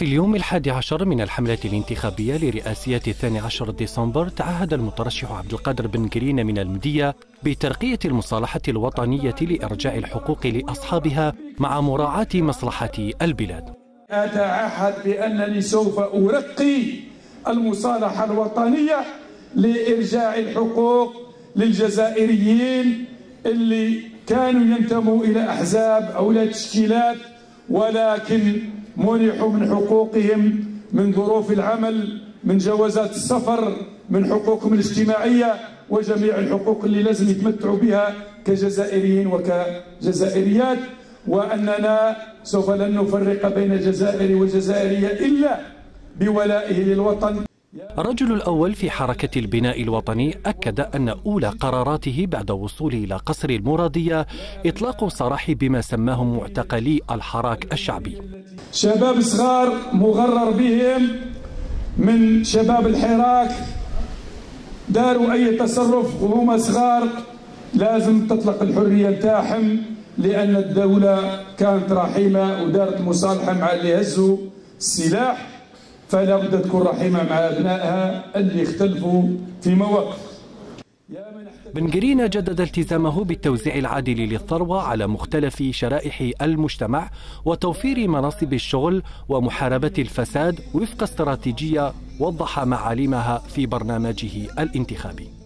في اليوم الحادي عشر من الحملة الانتخابية لرئاسية الثاني عشر ديسمبر تعهد المترشح عبد القادر بن قرين من المدية بترقية المصالحة الوطنية لإرجاع الحقوق لأصحابها مع مراعاة مصلحة البلاد. أتعهد بأنني سوف أرقي المصالحة الوطنية لإرجاع الحقوق للجزائريين اللي كانوا ينتموا إلى أحزاب أو إلى تشكيلات ولكن منحوا من حقوقهم من ظروف العمل من جوازات السفر من حقوقهم الاجتماعية وجميع الحقوق اللي لازم يتمتعوا بها كجزائريين وكجزائريات. وأننا سوف لن نفرق بين الجزائري والجزائرية إلا بولائه للوطن. الرجل الأول في حركة البناء الوطني أكد أن أولى قراراته بعد وصوله إلى قصر المرادية إطلاق سراح بما سماه معتقلي الحراك الشعبي. شباب صغار مغرر بهم من شباب الحراك. داروا أي تصرف وهم صغار لازم تطلق الحرية نتاعهم لأن الدولة كانت رحيمة ودارت مصالحة مع اللي هزوا. السلاح فلا بد تكون رحيمة مع أبنائها اللي اختلفوا في مواقف. بن قرينة جدد التزامه بالتوزيع العادل للثروة على مختلف شرائح المجتمع وتوفير مناصب الشغل ومحاربة الفساد وفق استراتيجية وضح معالمها في برنامجه الانتخابي.